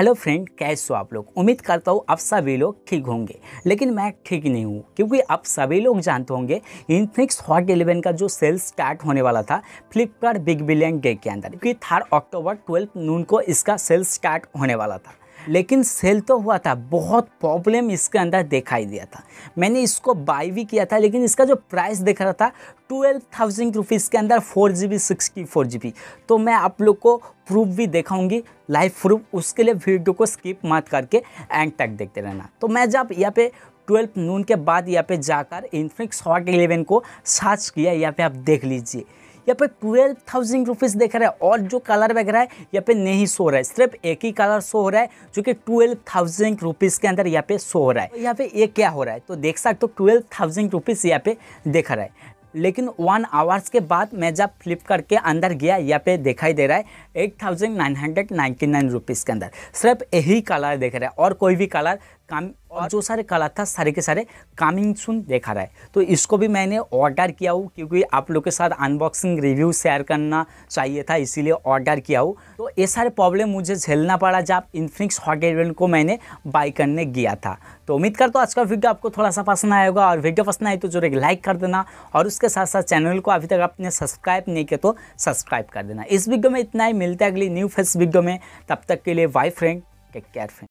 Hello friend, कैसे हो आप लोग? उम्मीद करता हूँ आप सभी लोग ठीक होंगे। लेकिन मैं ठीक नहीं हूँ, क्योंकि आप सभी लोग जानते होंगे इन्फिनिक्स हॉट इलेवन का जो सेल स्टार्ट होने वाला था फ्लिपकार्ट बिग बिलियन डे के अंदर। क्योंकि थर्ड अक्टूबर ट्वेल्थ नून को इसका सेल स्टार्ट होने वाला था। लेकिन सेल तो हुआ था, बहुत प्रॉब्लम इसके अंदर दिखाई दिया था। मैंने इसको बाई भी किया था, लेकिन इसका जो प्राइस दिख रहा था ट्वेल्व थाउज़ेंड रुपीज़ के अंदर four G B sixty four G B तो मैं आप लोग को प्रूफ भी दिखाऊँगी लाइव प्रूफ उसके लिए वीडियो को स्किप मत करके एंड तक देखते रहना। तो मैं जब यहाँ पे ट्वेल्व नून के बाद यहाँ पे जाकर इन्फिनिक्स हॉट इलेवन को सर्च किया, यहाँ पे आप देख लीजिए। यहाँ पे ट्वेल्व थाउज़ेंड रुपीज़ देख रहा है और जो कलर वगैरह है यहाँ पे नहीं शो रहा है, सिर्फ़ एक ही कलर शो हो रहा है, जो कि ट्वेल्व थाउज़ेंड रुपीज़ के अंदर यहाँ पे शो हो रहा है। यहाँ पे ये क्या हो रहा है? तो देख सकते हो ट्वेल्व थाउज़ेंड रुपीज़ यहाँ पे देख रहा है। लेकिन वन आवर्स के बाद मैं जब फ्लिपकार्ट के अंदर गया, यहाँ पे दिखाई दे रहा है eight thousand nine hundred ninety nine rupees के अंदर। सिर्फ़ यही कलर देख रहा है और कोई भी कलर काम और जो सारे कलर था सारे के सारे कामिंग सुन देखा रहा है। तो इसको भी मैंने ऑर्डर किया हूँ क्योंकि आप लोग के साथ अनबॉक्सिंग रिव्यू शेयर करना चाहिए था इसीलिए ऑर्डर किया हूँ। तो ये सारे प्रॉब्लम मुझे झेलना पड़ा जब इन्फिनिक्स हॉट इलेवन को मैंने बाई करने गया था। तो उम्मीद करता हूँ आज का वीडियो आपको थोड़ा सा पसंद आएगा और वीडियो पसंद आए तो जो एक लाइक कर देना और उसके साथ साथ चैनल को अभी तक आपने सब्सक्राइब नहीं किया तो सब्सक्राइब कर देना। इस वीडियो में इतना ही मिलता है अगली न्यू फेस वीडियो में। तब तक के लिए bye friend take care friend